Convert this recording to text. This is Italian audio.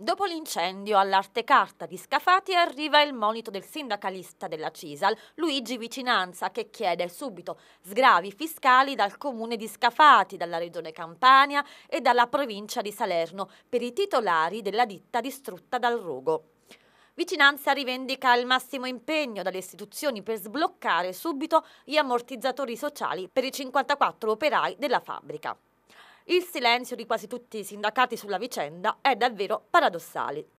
Dopo l'incendio all'arte carta di Scafati arriva il monito del sindacalista della Cisal, Luigi Vicinanza, che chiede subito sgravi fiscali dal comune di Scafati, dalla regione Campania e dalla provincia di Salerno per i titolari della ditta distrutta dal rogo. Vicinanza rivendica il massimo impegno dalle istituzioni per sbloccare subito gli ammortizzatori sociali per i 54 operai della fabbrica. Il silenzio di quasi tutti i sindacati sulla vicenda è davvero paradossale.